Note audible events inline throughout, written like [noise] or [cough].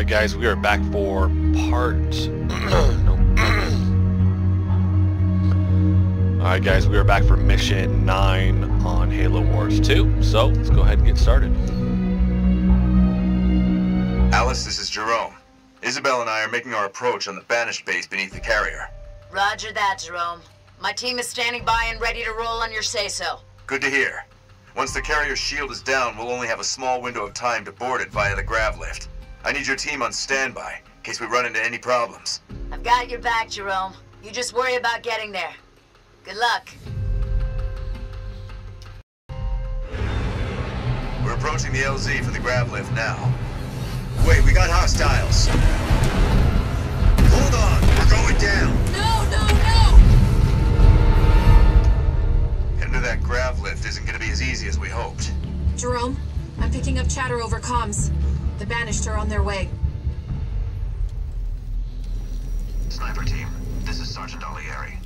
Alright guys, we are back for part... [clears throat] no. Alright guys, we are back for mission 9 on Halo Wars 2. So, let's go ahead and get started. Alice, this is Jerome. Isabel and I are making our approach on the Banished base beneath the carrier. Roger that, Jerome. My team is standing by and ready to roll on your say-so. Good to hear. Once the carrier's shield is down, we'll only have a small window of time to board it via the grav lift. I need your team on standby, in case we run into any problems. I've got your back, Jerome. You just worry about getting there. Good luck. We're approaching the LZ for the grav lift now. Wait, we got hostiles. Hold on, we're going down. No, no, no! Getting to that grav lift isn't gonna be as easy as we hoped. Jerome, I'm picking up chatter over comms. The Banished are on their way. Sniper team, this is Sergeant Olieri.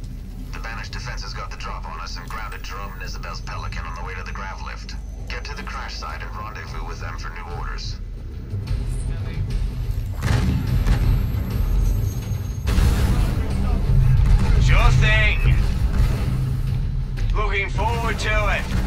The Banished defense has got the drop on us and grounded Jerome and Isabel's Pelican on the way to the grav lift. Get to the crash site and rendezvous with them for new orders. Sure thing. Looking forward to it.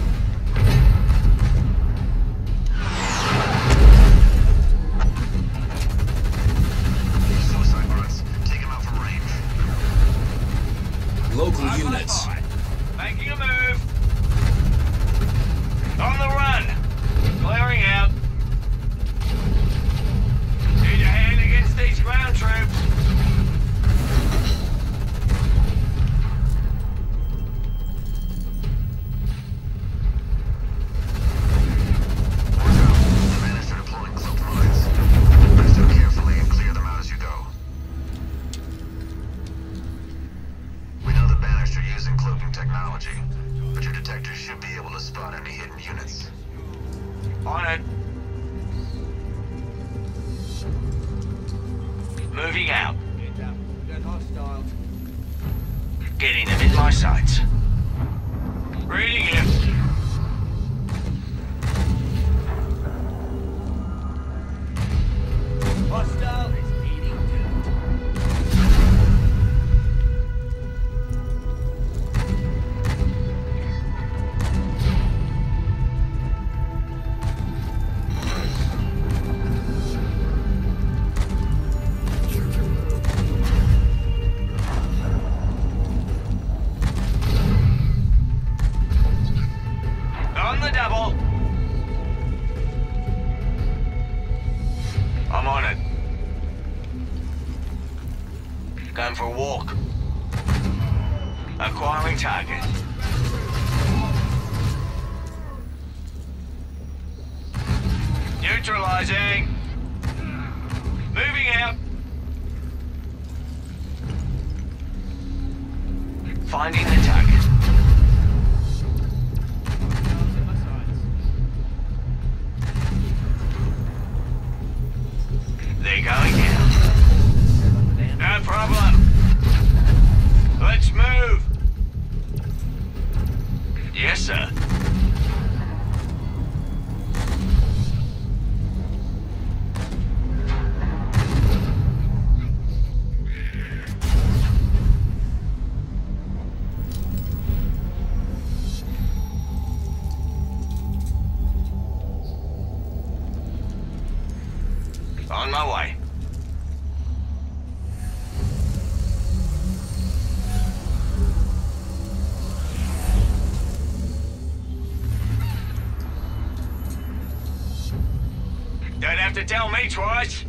Tell me twice.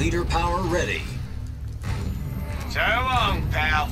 Leader power ready. So long, pal.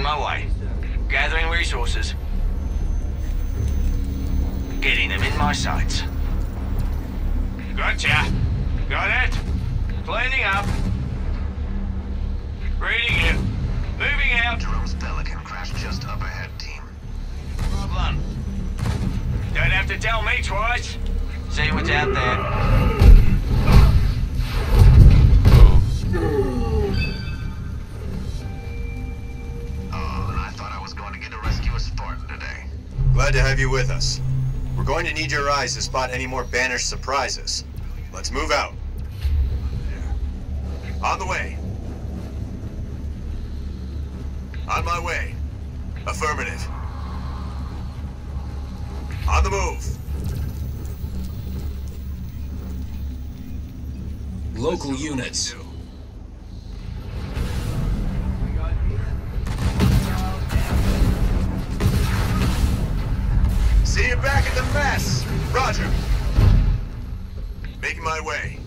On my way. Gathering resources. Getting them in my sights. Gotcha. Got it. Cleaning up. Reading it. Moving out. Jerome's Pelican crashed just up ahead, team. Problem. Don't have to tell me twice. See what's out there. Glad to have you with us. We're going to need your eyes to spot any more banished surprises. Let's move out. On the way. On my way. Affirmative. On the move. Local units. See you back at the mess. Roger. Making my way.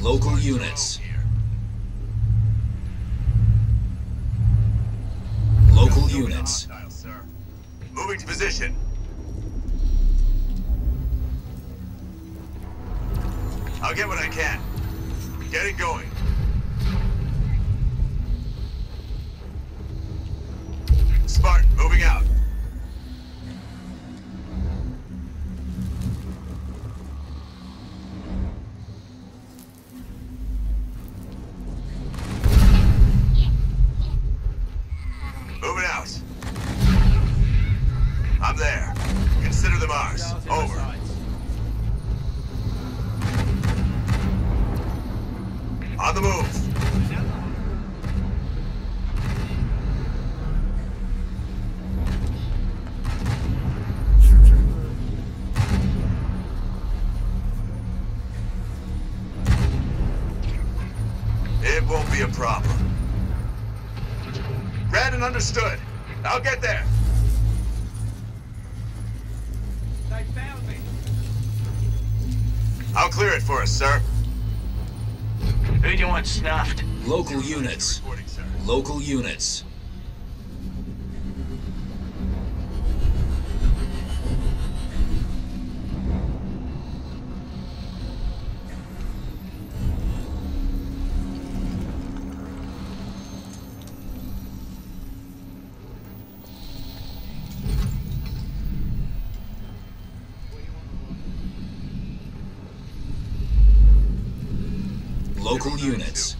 Local units. Local units. Moving to position. I'll get what I can. Getting going. Spartan, moving out. Local units. Local units. Local units.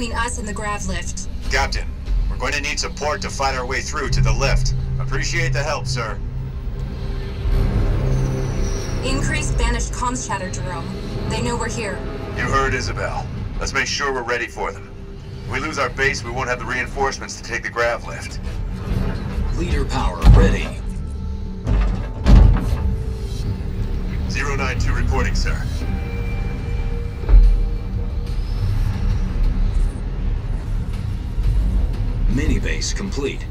Between us and the grav lift. Captain, we're going to need support to fight our way through to the lift. Appreciate the help, sir. Increased banished comms chatter, Jerome. They know we're here. You heard Isabel. Let's make sure we're ready for them. If we lose our base, we won't have the reinforcements to take the grav lift. Leader power ready. 092 reporting, sir. Mini base complete.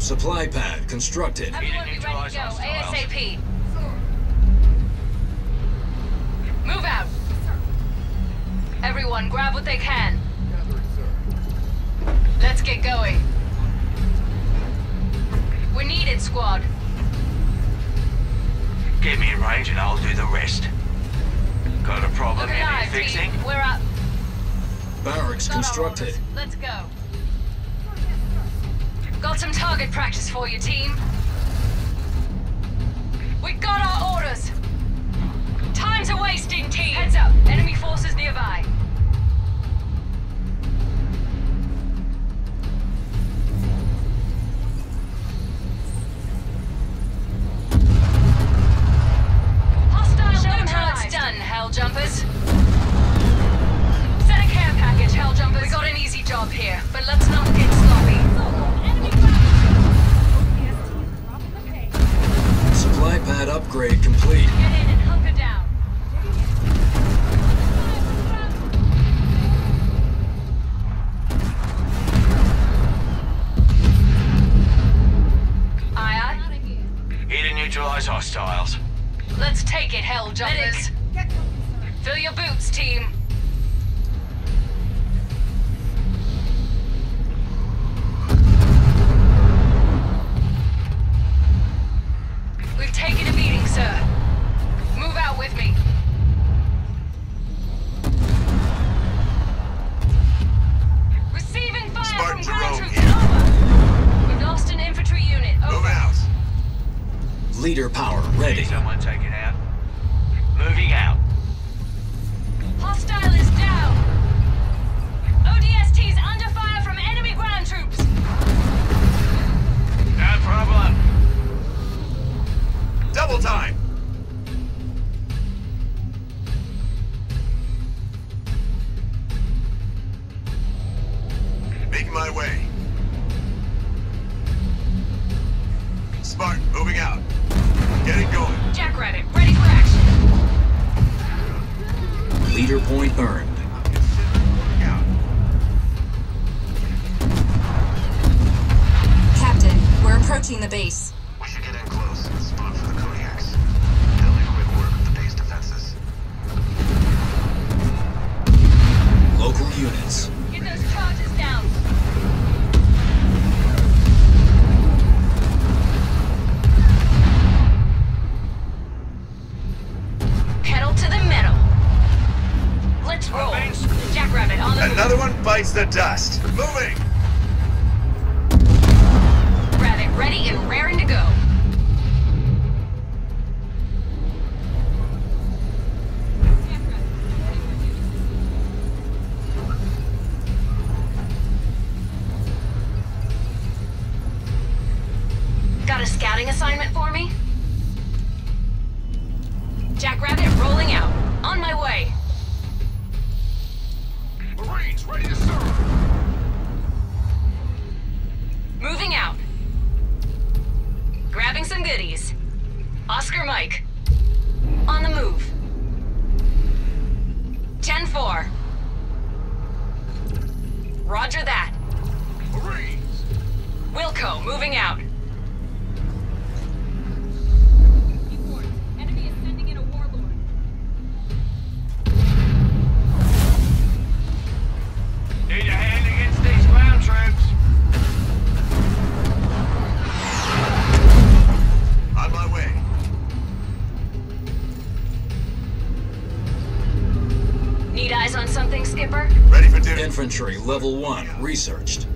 Supply pad constructed. Everyone be ready to go. ASAP. Move out. Everyone, grab what they can. Let's get going. We're needed, squad. Get me in range and I'll do the rest. Got a problem Look alive, need fixing? team. We're up. Barracks Got constructed. Let's go. Got some target practice for you, team. We got our orders. Time's a wasting, team. Heads up. Enemy forces nearby. Neutralize hostiles. Let's take it, hell jumpers. Fill your boots, team. Leader power ready. Need someone taken out. Moving out. Hostile is down. ODST's under fire from enemy ground troops. No problem. Double time! Bites the dust. Moving! Rabbit ready and raring to go. Century Level 1 researched.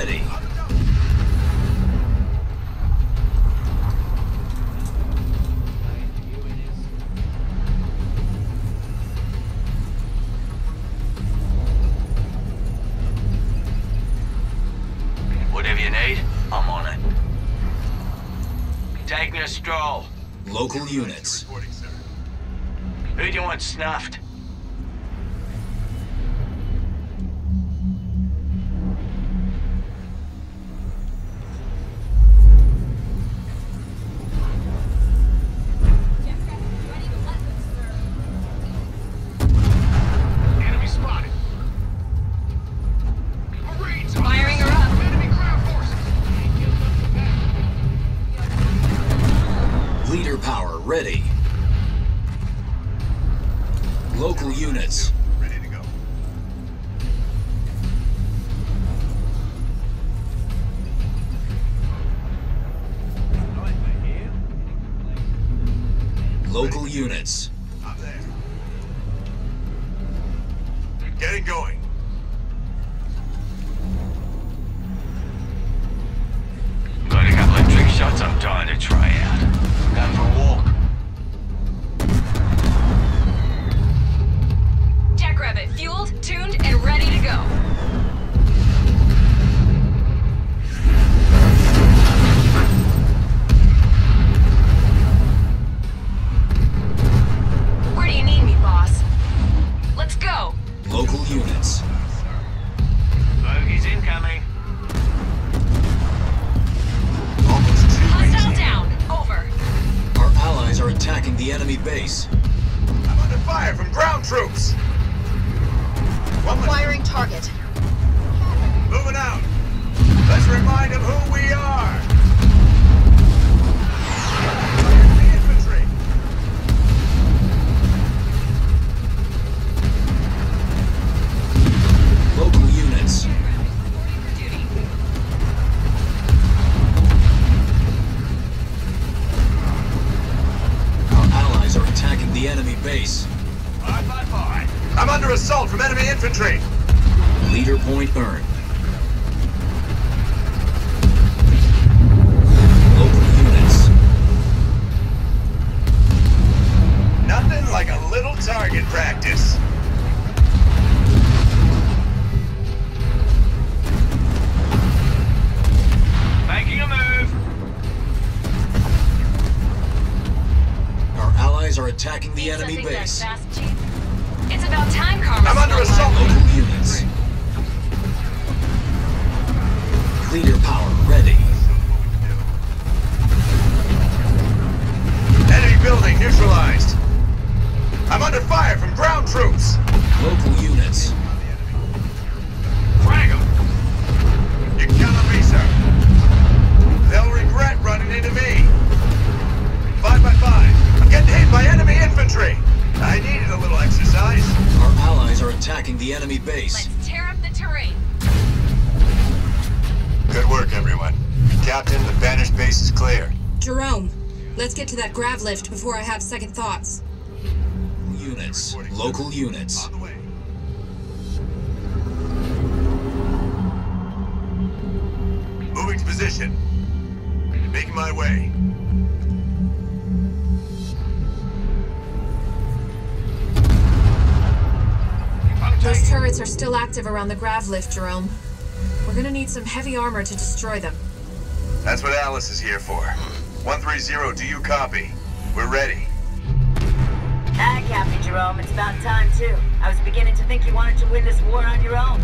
ready. Whatever you need, I'm on it. Taking a stroll. Local units. Who do you want snuffed? leader power. Grav lift before I have second thoughts. Units. Local units. On the way. Moving to position. Making my way. Those turrets are still active around the grav lift, Jerome. We're gonna need some heavy armor to destroy them. That's what Alice is here for. 130, do you copy? We're ready. Ah, Hi, Captain Jerome. It's about time, too. I was beginning to think you wanted to win this war on your own.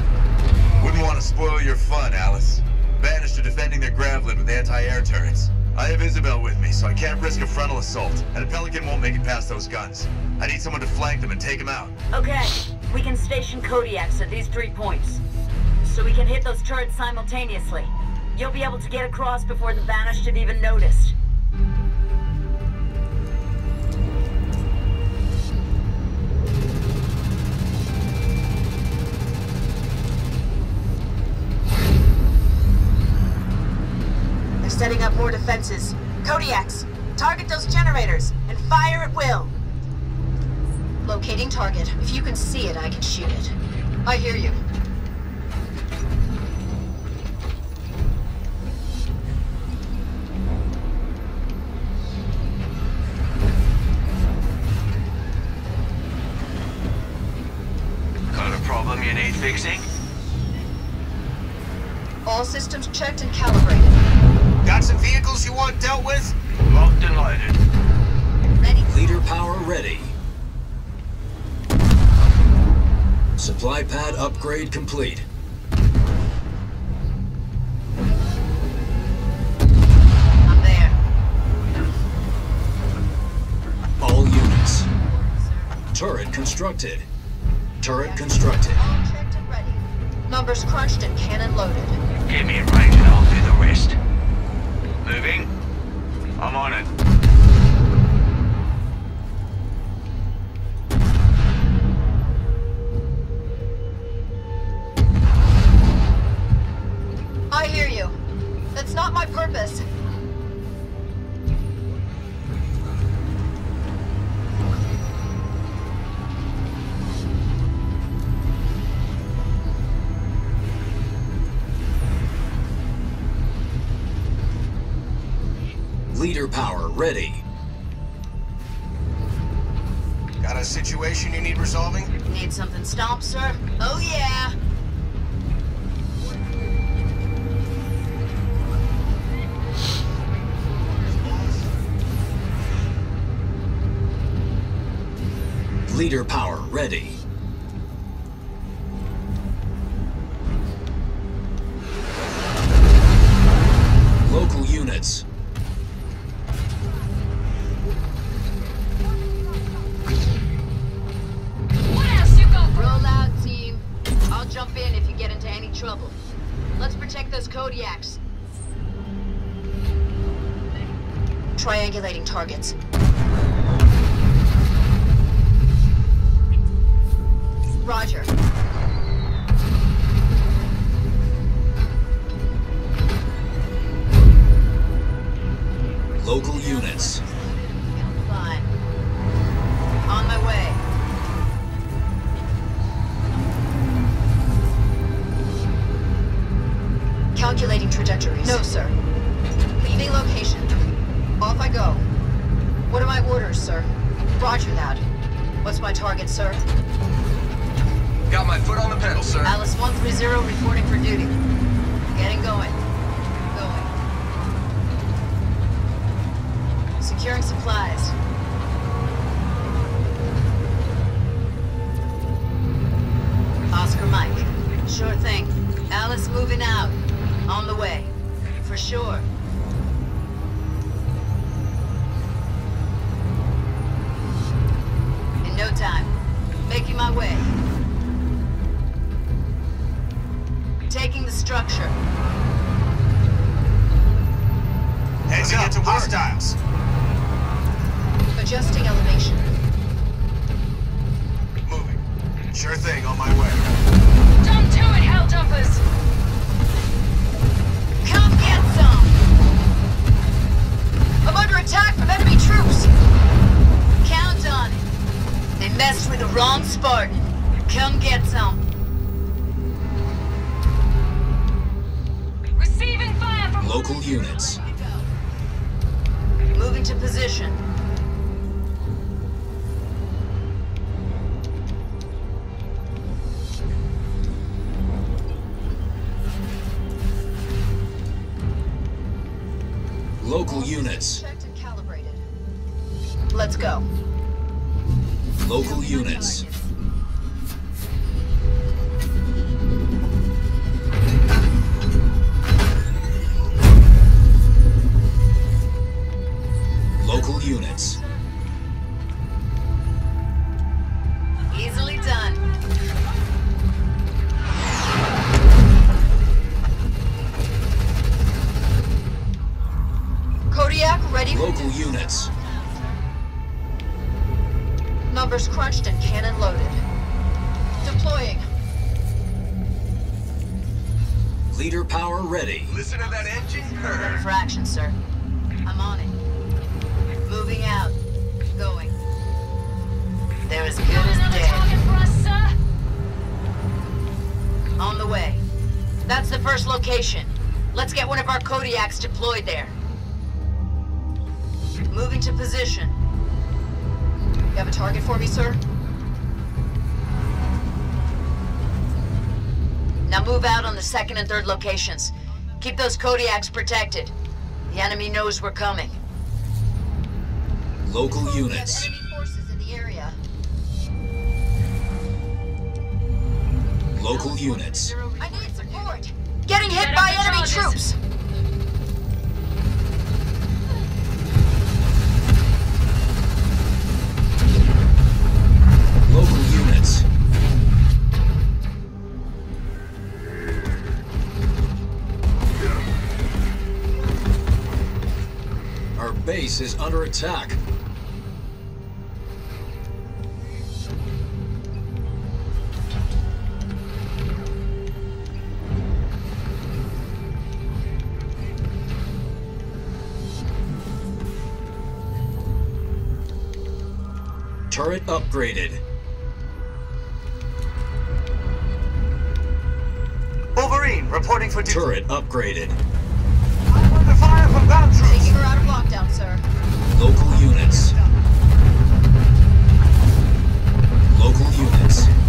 Wouldn't want to spoil your fun, Alice. Banished are defending their grav lift with anti-air turrets. I have Isabel with me, so I can't risk a frontal assault, and a Pelican won't make it past those guns. I need someone to flank them and take them out. Okay, we can station Kodiaks at these three points. So we can hit those turrets simultaneously. You'll be able to get across before the Banished have even noticed. They're setting up more defenses. Kodiaks, target those generators and fire at will. Locating target. If you can see it, I can shoot it. I hear you. Fixing? All systems checked and calibrated. Got some vehicles you want dealt with? Locked and loaded. Ready? Leader power ready. Supply pad upgrade complete. I'm there. All units. Turret constructed. Turret constructed. Numbers crunched and cannon loaded. Get me in range and I'll do the rest. Moving. I'm on it. Leader power ready. Got a situation you need resolving? Need something stomped, sir? Oh, yeah. Leader power ready. My target, sir? Got my foot on the pedal, sir. Alice 130 reporting for duty. Getting going. Going. Securing supplies. Oscar Mike. Sure thing. Alice moving out. On the way. For sure. Time. Making my way. Taking the structure. Heads up, to hostiles. Adjusting elevation. Moving. Sure thing, on my way. Done to it, hell jumpers! Come get some! I'm under attack from enemy troops! Count on it. They messed with the wrong Spartan. Come get some. Receiving fire from Local units. Moving to position. Local units. Checked and calibrated. Let's go. Local units. Kodiaks protected. The enemy knows we're coming. Local units. enemy forces in the area. Local units. Base is under attack. Turret upgraded. Wolverine, reporting for duty. Turret upgraded. I'm under fire from ground troops. Taking her out of lockdown, sir. Local units. Local units.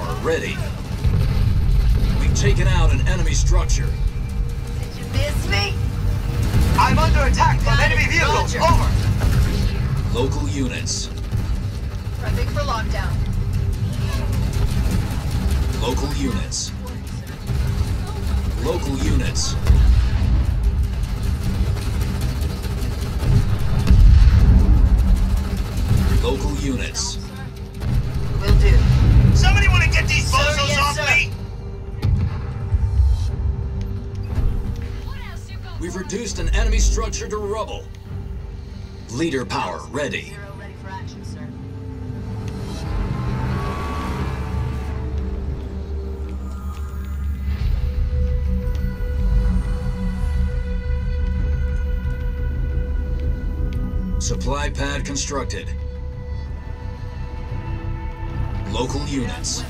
Power ready. We've taken out an enemy structure. Did you miss me? I'm under attack from enemy vehicles. Roger. Over. Local units. Prepping for lockdown. Local units. Local units. Local units. Will do. Somebody want to get these Sir, bozos yes, off sir. me? What else you got? We've reduced an enemy structure to rubble. Leader power ready. Zero ready for action, sir. Supply pad constructed. Local units.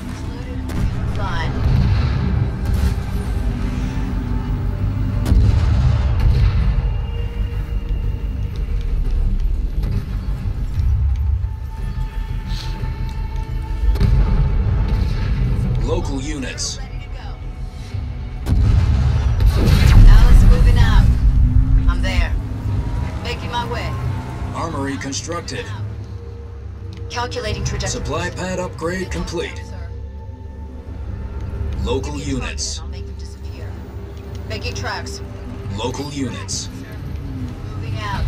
Local units. Ready to go. Alice moving out. I'm there. Making my way. Armory constructed. Calculating trajectory. Supply pad upgrade complete. Local units. Making tracks. Local units. Moving out.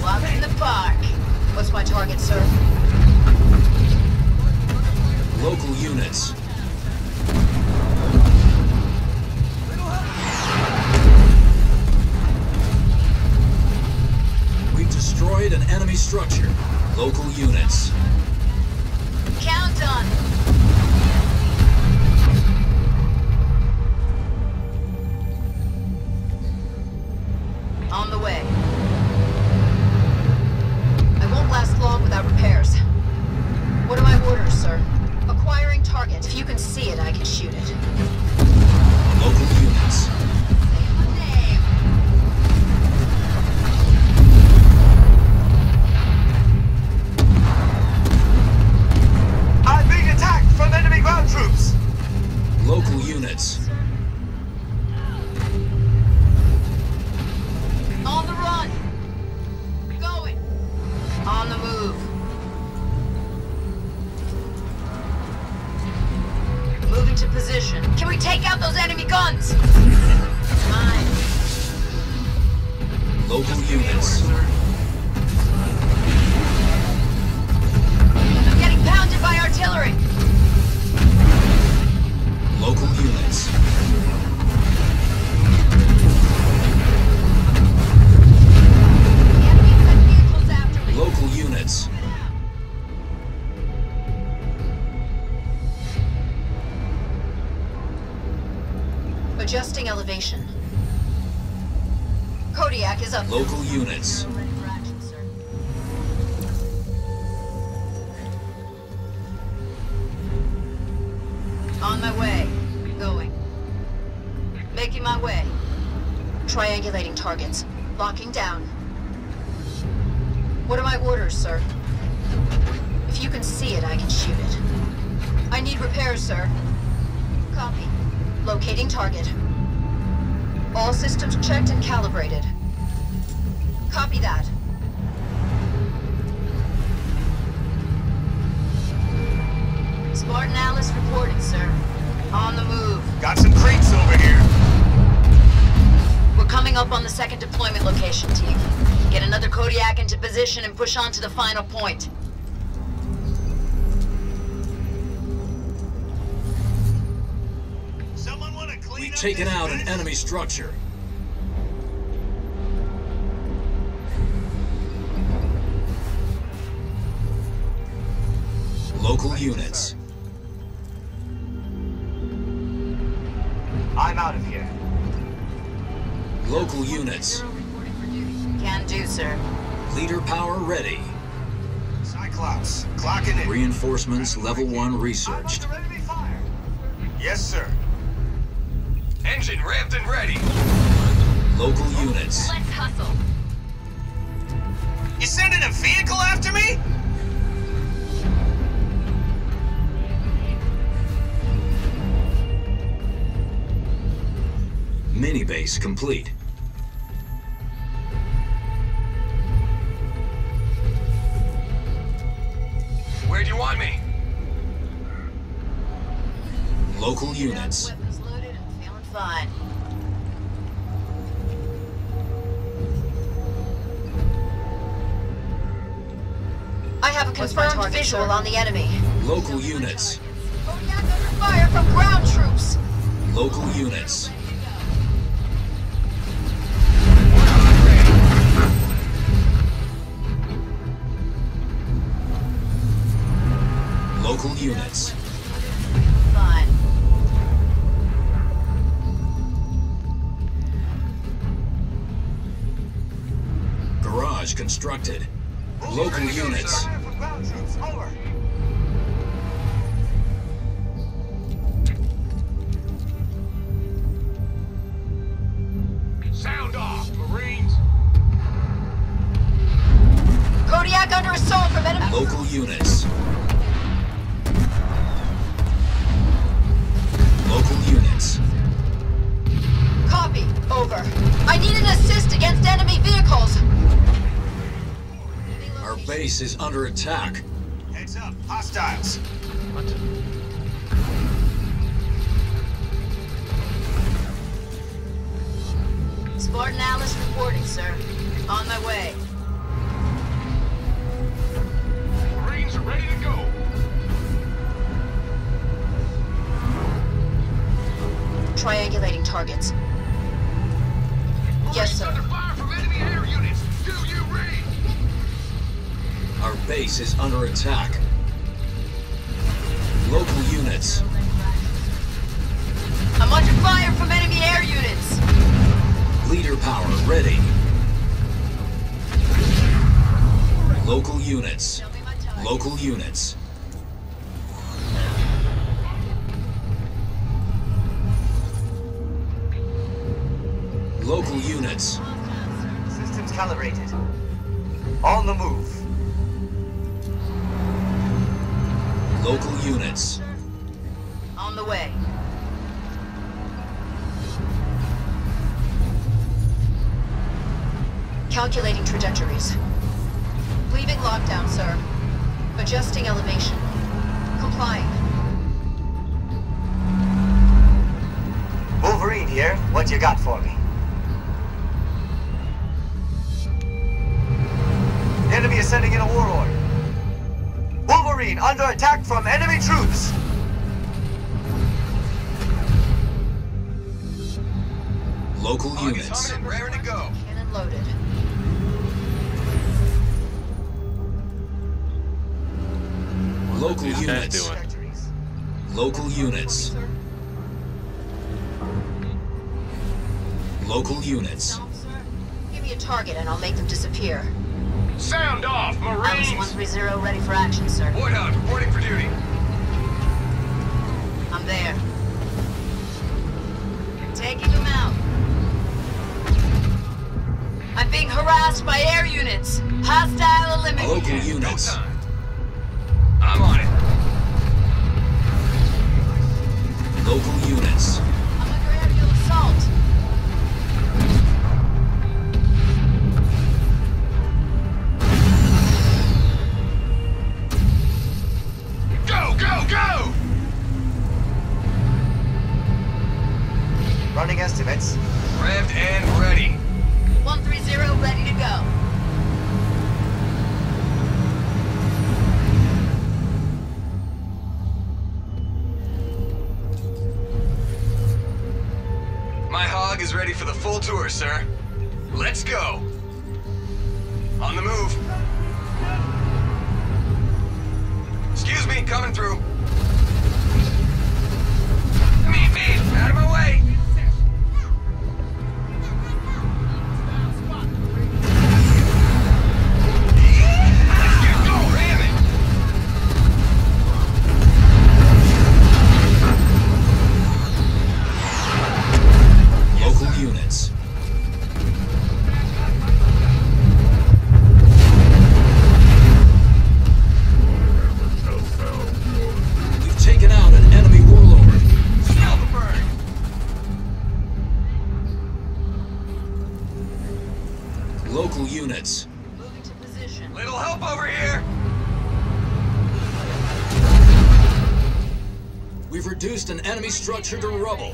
Walk in the park. What's my target, sir? Local units. We've destroyed an enemy structure. Local units. Count on. On the way. I won't last long without repairs. What are my orders, sir? Acquiring target. If you can see it, I can shoot it. Taken out an enemy structure. Local units. I'm out of here. Local units. Can do, sir. Leader power ready. Cyclops, clocking in. Reinforcements level 1 researched. under enemy fire. Yes, sir. Engine revved and ready. Local units. Let's hustle. You sending a vehicle after me? Mini base complete. Where do you want me? Local units. Confirmed visual on the enemy. Local units. Kodiak under fire from ground troops. Local units. Local units. Fine. Garage constructed. Local units. Base is under attack. Heads up, hostiles. What? Spartan Alice reporting, sir. On my way. Marines are ready to go! Triangulating targets. Yes, sir. Under fire from enemy air units! Do you read? Our base is under attack. Local units. I'm under fire from enemy air units. Leader power ready. Local units. Tell me my time. Local units. Local units. Systems calibrated. On the move. Local units. On the way. Calculating trajectories. Leaving lockdown, sir. Adjusting elevation. Complying. Wolverine here. What you got for me? The enemy is sending in a war order. Wolverine under attack from enemy troops. Local units. Raring to go. Cannon loaded. Local units. doing? Local units. Local units. Give me a target and I'll make them disappear. Sound off, Marines! Alice Marines! 130 ready for action, sir. White House reporting for duty. I'm there. Taking them out. I'm being harassed by air units. Hostile eliminated. Local No units. time. I'm on it. Local units. Is ready for the full tour, sir. Let's go. On the move. Excuse me, coming through. Meet me! Out of my way! To rubble.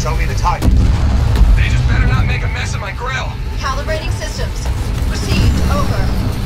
Show me the target. They just better not make a mess of my grill. Calibrating systems. Received. Over.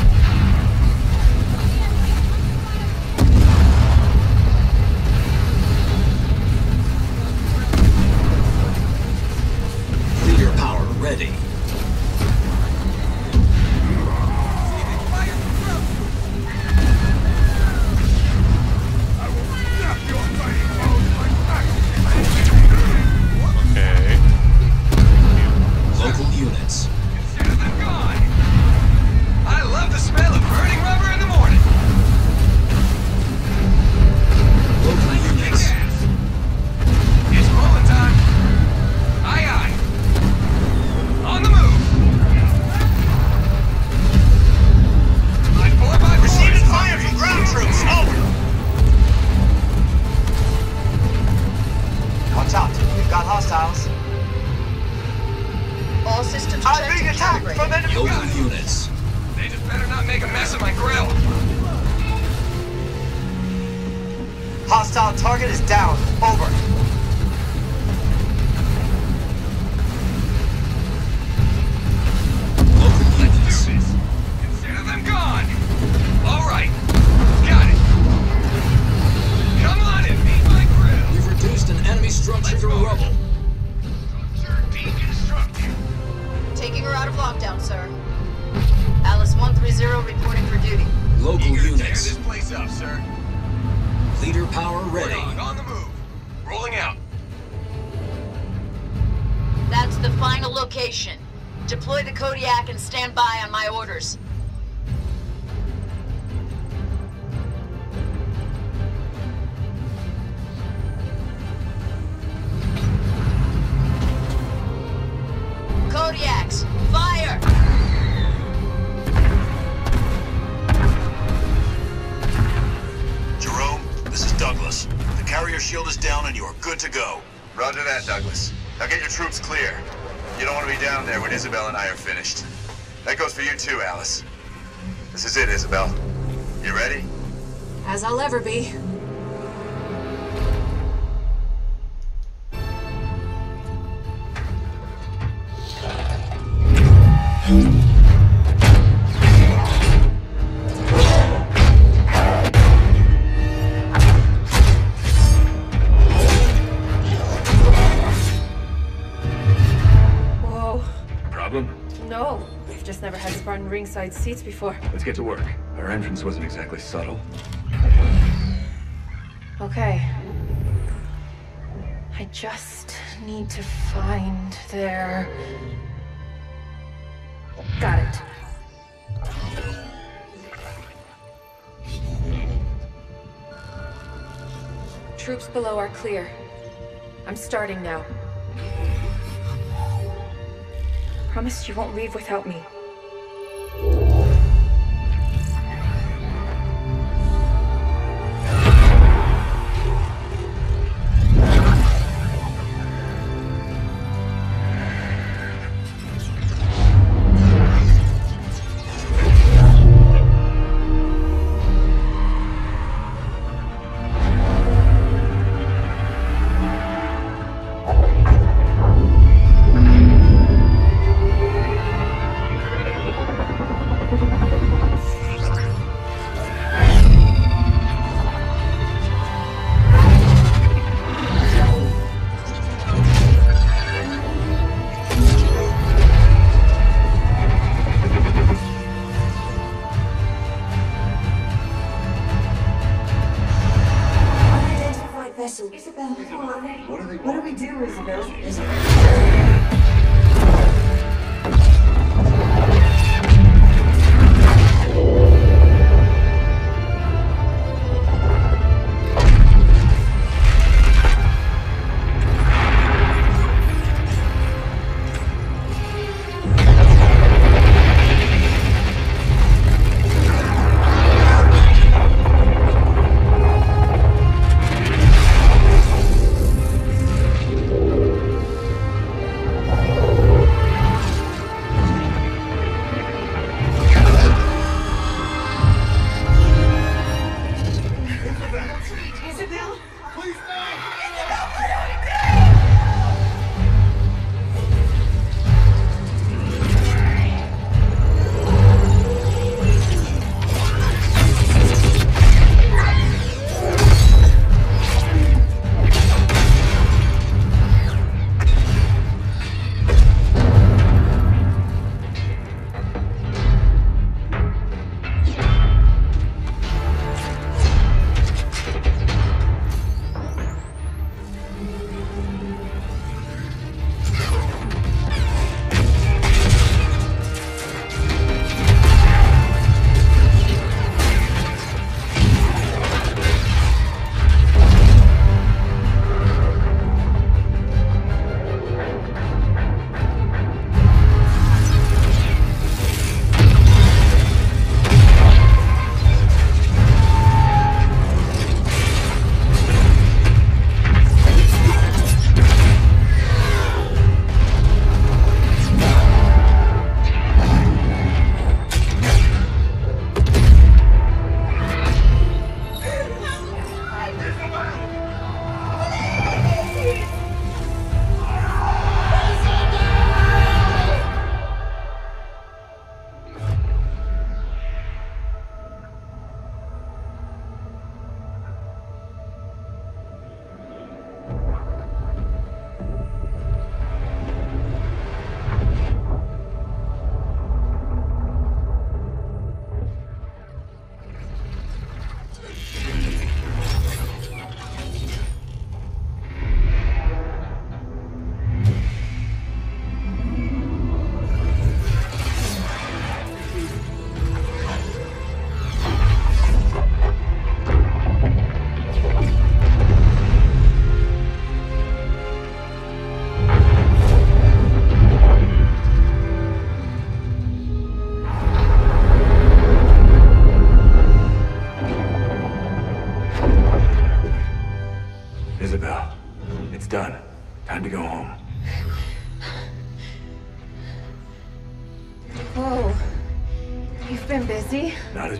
This sir. Leader power ready. Dog on the move. Rolling out. That's the final location. Deploy the Kodiak and stand by on my orders. Troops clear. You don't want to be down there when Isabel and I are finished. That goes for you too, Alice. This is it, Isabel. You ready? As I'll ever be. Ringside seats before. Let's get to work. Our entrance wasn't exactly subtle. Okay. I just need to find their. Got it. Troops below are clear. I'm starting now. Promise you won't leave without me.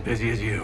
Busy as you.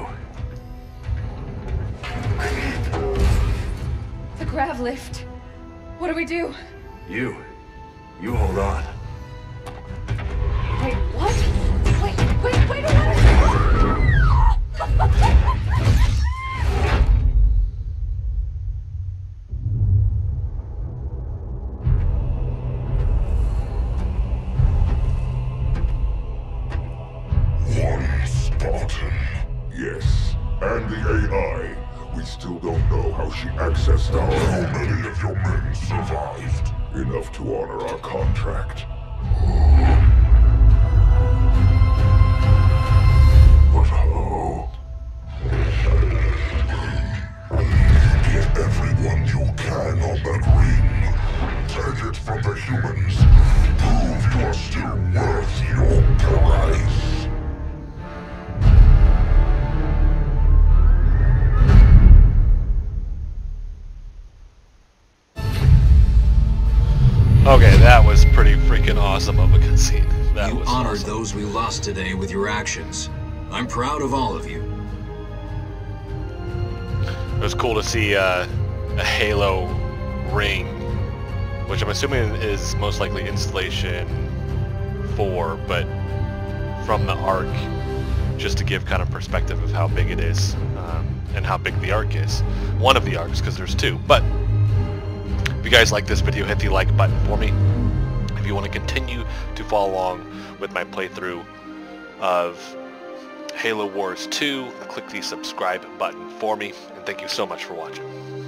Today with your actions. I'm proud of all of you. It was cool to see uh, a Halo ring, which I'm assuming is most likely installation 4, but from the Ark, just to give kind of perspective of how big it is um, and how big the Ark is. One of the Arks, because there's two. But if you guys like this video, hit the like button for me. If you want to continue to follow along with my playthrough of Halo Wars 2, click the subscribe button for me, and thank you so much for watching.